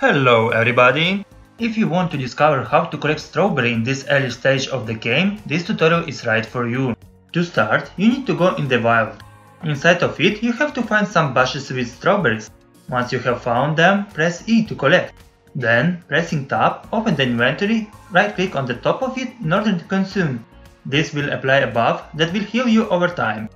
Hello everybody! If you want to discover how to collect strawberry in this early stage of the game, this tutorial is right for you. To start, you need to go in the wild. Inside of it, you have to find some bushes with strawberries. Once you have found them, press E to collect. Then, pressing tab, open the inventory, right click on the top of it in order to consume. This will apply a buff that will heal you over time.